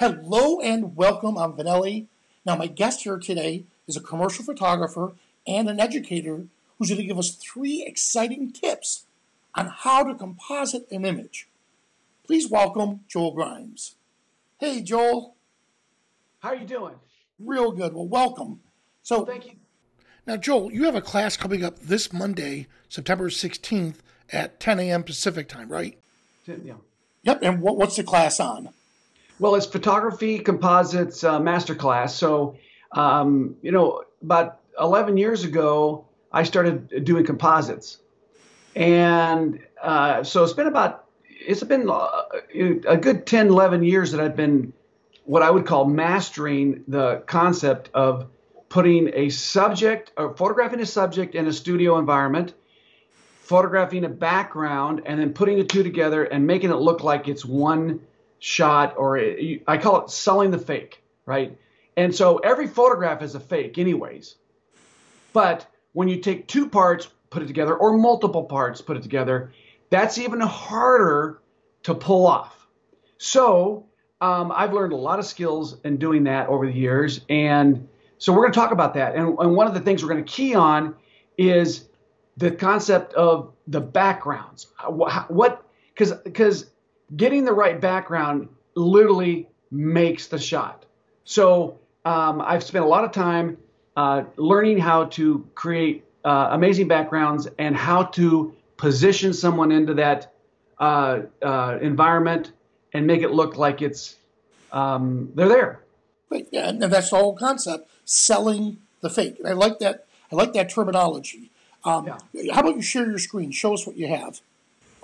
Hello and welcome. I'm Vanelli. Now, my guest here today is a commercial photographer and an educator who's going to give us three exciting tips on how to composite an image. Please welcome Joel Grimes. Hey, Joel. How are you doing? Real good. Well, welcome. So, thank you. Now, Joel, you have a class coming up this Monday, September 16th at 10 a.m. Pacific time, right? Yeah. Yep. And what, what's the class on? Well, it's photography composites uh, masterclass. So, um, you know, about 11 years ago, I started doing composites, and uh, so it's been about it's been uh, a good 10, 11 years that I've been what I would call mastering the concept of putting a subject or photographing a subject in a studio environment, photographing a background, and then putting the two together and making it look like it's one shot or it, I call it selling the fake, right? And so every photograph is a fake, anyways. But when you take two parts, put it together, or multiple parts, put it together, that's even harder to pull off. So um, I've learned a lot of skills in doing that over the years, and so we're going to talk about that. And, and one of the things we're going to key on is the concept of the backgrounds. What, because because getting the right background literally makes the shot. So um, I've spent a lot of time uh, learning how to create uh, amazing backgrounds and how to position someone into that uh, uh environment and make it look like it's um, they're there. Right, yeah, and that's the whole concept: selling the fake. And I like that. I like that terminology. Um, yeah. How about you share your screen? Show us what you have.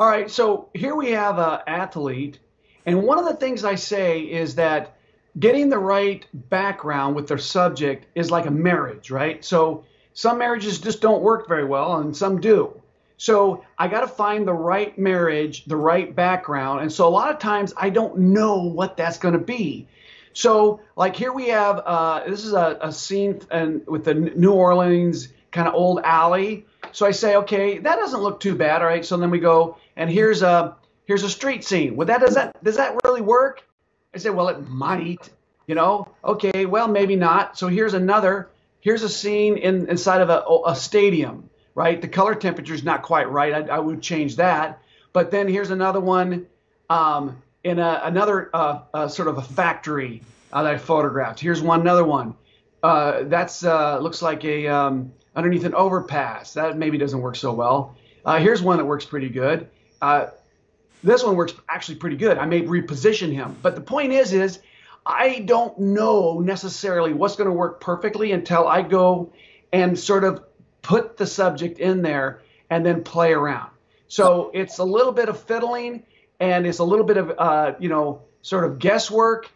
All right, so here we have an athlete, and one of the things I say is that getting the right background with their subject is like a marriage, right? So some marriages just don't work very well, and some do. So I got to find the right marriage, the right background, and so a lot of times I don't know what that's going to be. So, like here we have uh, this is a, a scene and with the New Orleans kind of old alley. So I say, okay, that doesn't look too bad. All right. So then we go, and here's a here's a street scene. Well, that does that does that really work? I said, well, it might. You know, okay, well, maybe not. So here's another. Here's a scene in inside of a, a stadium, right? The color temperature is not quite right. I, I, would change that. But then here's another one um, in a, another uh, uh, sort of a factory uh, that I photographed. Here's one another one. Uh, that's uh, looks like a um, underneath an overpass. That maybe doesn't work so well. Uh, here's one that works pretty good. Uh, this one works actually pretty good. I may reposition him, but the point is, is I don't know necessarily what's going to work perfectly until I go and sort of put the subject in there and then play around. So it's a little bit of fiddling and it's a little bit of uh, you know sort of guesswork.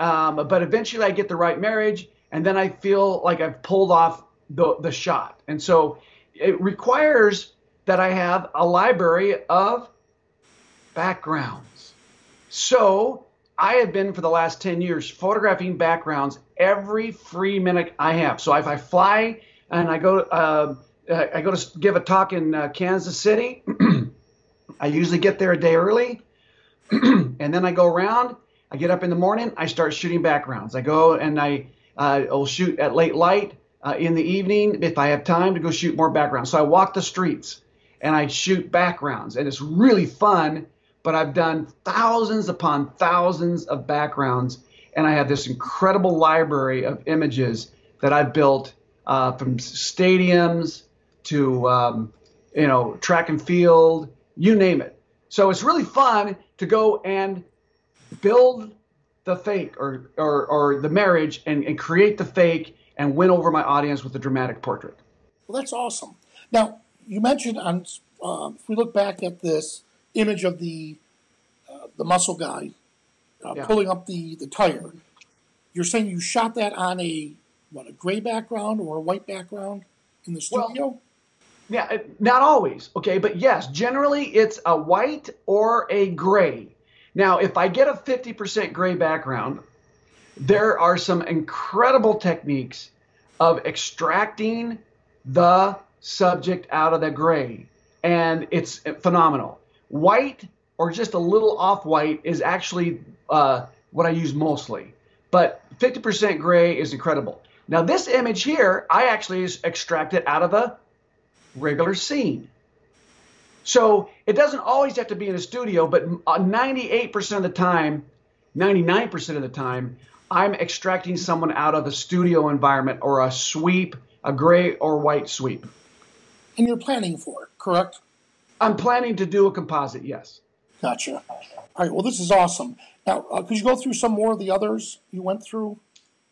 Um, but eventually I get the right marriage, and then I feel like I've pulled off the, the shot. And so it requires that I have a library of backgrounds. So I have been for the last 10 years photographing backgrounds every free minute I have. So if I fly and I go, uh, I go to give a talk in uh, Kansas City, I usually get there a day early, and then I go around. I get up in the morning. I start shooting backgrounds. I go and I uh, will shoot at late light uh, in the evening if I have time to go shoot more backgrounds. So I walk the streets and I shoot backgrounds, and it's really fun. But I've done thousands upon thousands of backgrounds, and I have this incredible library of images that I've built uh, from stadiums to um, you know track and field, you name it. So it's really fun to go and build the fake or or, or the marriage and, and create the fake and win over my audience with a dramatic portrait. Well, that's awesome. Now, you mentioned on uh, if we look back at this image of the uh, the muscle guy uh, yeah. pulling up the the tire, you're saying you shot that on a what a gray background or a white background in the studio? Well, yeah, not always. Okay, but yes, generally it's a white or a gray. Now, if I get a 50% gray background, there are some incredible techniques of extracting the subject out of the gray, and it's phenomenal. White or just a little off white is actually uh, what I use mostly. But 50% gray is incredible. Now this image here, I actually extracted out of a regular scene. So it doesn't always have to be in a studio, but 98% uh, of the time, 99% of the time, I'm extracting someone out of a studio environment or a sweep, a gray or white sweep. And you're planning for it, correct? I'm planning to do a composite, yes. Gotcha. All right, well, this is awesome. Now, uh, could you go through some more of the others you went through?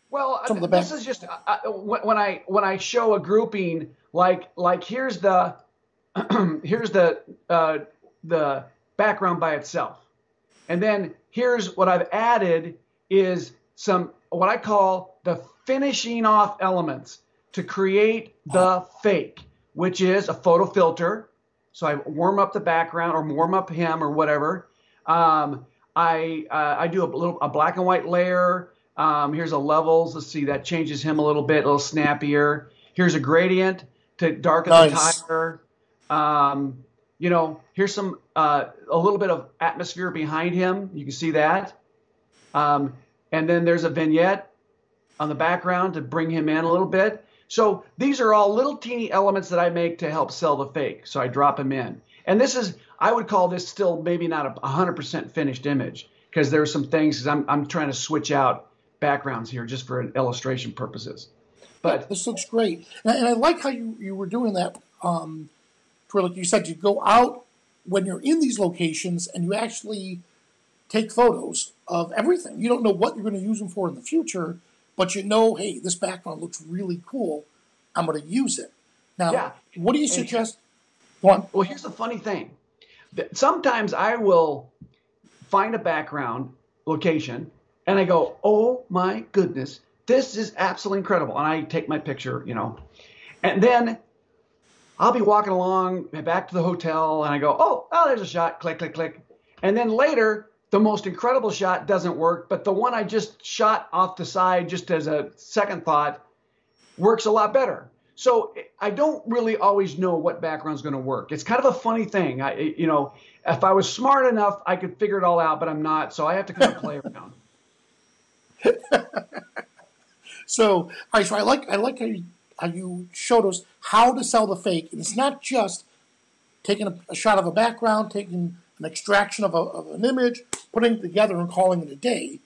Well, some of the this is just uh, uh when I when I show a grouping like like here's the here's the uh, the background by itself, and then here's what I've added is some what I call the finishing off elements to create the fake, which is a photo filter. So I warm up the background or warm up him or whatever. Um, I uh, I do a little a black and white layer. Um, here's a levels. Let's see that changes him a little bit, a little snappier. Here's a gradient to darken nice. the tire. Um, you know, here's some uh, a little bit of atmosphere behind him. You can see that. Um, and then there's a vignette on the background to bring him in a little bit. So these are all little teeny elements that I make to help sell the fake. So I drop them in. And this is, I would call this still maybe not a 100% finished image because there are some things I'm, I'm trying to switch out backgrounds here just for illustration purposes. But yeah, this looks great, and I, and I, like how you, you were doing that. Um, like you said, you go out when you're in these locations and you actually take photos of everything. You don't know what you're going to use them for in the future, but you know, hey, this background looks really cool. I'm going to use it. Now, yeah. what do you suggest? One. Well, here's the funny thing. Sometimes I will find a background location and I go, oh my goodness, this is absolutely incredible. And I take my picture, you know. And then I'll be walking along back to the hotel and I go, oh, oh, there's a shot, click, click, click. And then later, the most incredible shot doesn't work, but the one I just shot off the side just as a second thought works a lot better. So I don't really always know what background's going to work. It's kind of a funny thing. I, you know, if I was smart enough, I could figure it all out, but I'm not. So I have to kind of play around. so, all right. So I like I like how you, how you showed us how to sell the fake, it's not just taking a, a shot of a background, taking an extraction of, a, of an image, putting it together, and calling it a day.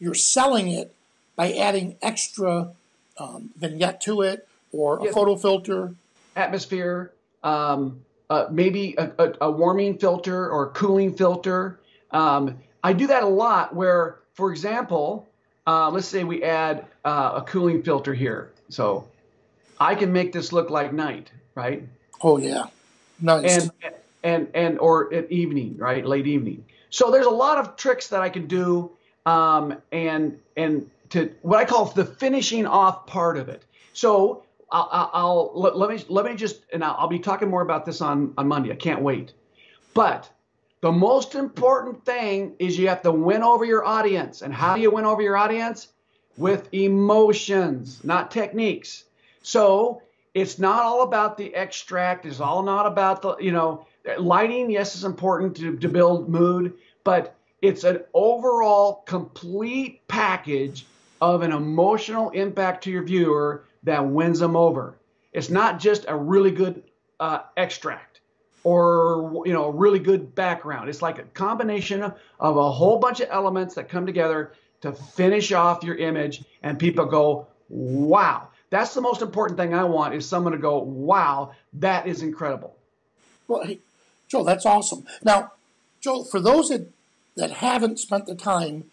You're selling it by adding extra um, vignette to it or a yes. photo filter, atmosphere, um, uh, maybe a, a, a, warming filter or a cooling filter. Um, I do that a lot. Where, for example, uh, let's say we add uh, a cooling filter here. So I can make this look like night, right? Oh yeah, nice. And and and or at evening, right? Late evening. So there's a lot of tricks that I can do, um, and and to what I call the finishing off part of it. So I'll, I'll let, let, me let me just and I'll, I'll be talking more about this on on Monday. I can't wait. But the most important thing is you have to win over your audience. And how do you win over your audience? With emotions, not techniques. So it's not all about the extract. It's all not about the, you know, lighting, yes, is important to, to build mood, but it's an overall complete package of an emotional impact to your viewer that wins them over. It's not just a really good uh, extract or you know a really good background. It's like a combination of a whole bunch of elements that come together to finish off your image, and people go, "Wow!" That's the most important thing I want is someone to go, "Wow, that is incredible." Well, hey, Joe, that's awesome. Now, Joe, for those that that haven't spent the time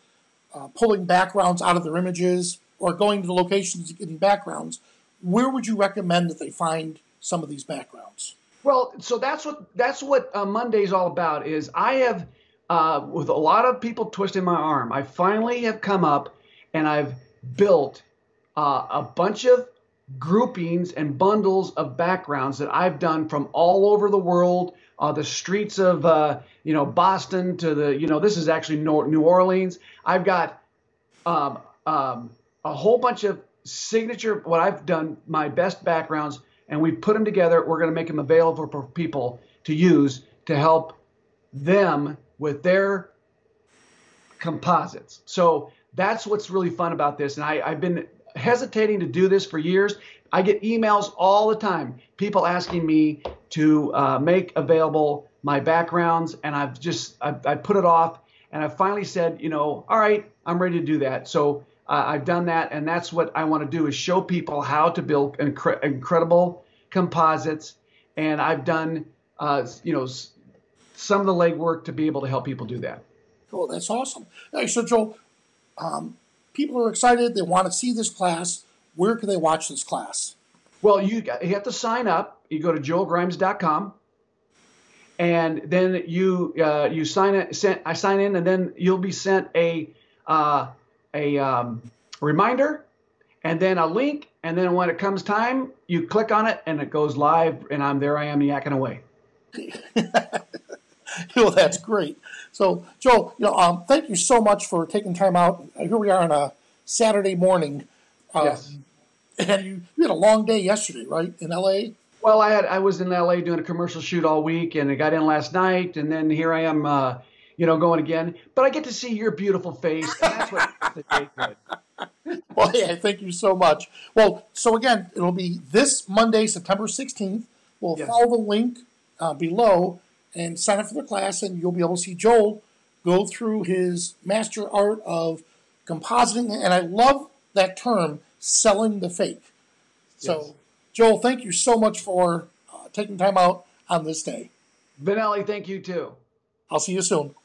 uh, pulling backgrounds out of their images or going to the locations and getting backgrounds, where would you recommend that they find some of these backgrounds? Well, so that's what that's what uh, Monday's all about. Is I have uh, with a lot of people twisting my arm, I finally have come up and I've built uh, a bunch of groupings and bundles of backgrounds that I've done from all over the world, uh, the streets of uh, you know Boston to the you know this is actually New Orleans. I've got um, um, a whole bunch of signature what I've done my best backgrounds and we've put them together. We're going to make them available for people to use to help them with their composites. So that's what's really fun about this. And I, I've been hesitating to do this for years. I get emails all the time, people asking me to uh, make available my backgrounds, and I've just I, I put it off, and I finally said, you know, all right, I'm ready to do that. So uh, I've done that, and that's what I want to do is show people how to build incre- incredible composites, and I've done, uh, you know, some of the legwork to be able to help people do that. Oh, that's awesome. Hey, so Joe, um, people are excited. They want to see this class. Where can they watch this class? Well, you, you have to sign up. You go to joelgrimes.com, and then you uh, you sign it. Sent, I sign in, and then you'll be sent a uh, a um, reminder, and then a link, and then when it comes time, you click on it, and it goes live, and I'm there. I am yakking away. well, that's great. So, Joel, you know, um, thank you so much for taking time out. Here we are on a Saturday morning. Um, yes. And you, you had a long day yesterday, right, in LA? Well, I had I was in LA doing a commercial shoot all week, and I got in last night, and then here I am, uh, you know, going again. But I get to see your beautiful face, and that's what the day good. Well, yeah, thank you so much. Well, so again, it'll be this Monday, September 16th. We'll yes. follow the link uh, below and sign up for the class, and you'll be able to see Joel go through his master art of compositing. And I love that term, selling the fake. So, yes. Joel, thank you so much for uh, taking time out on this day. Vanelli, thank you too. I'll see you soon.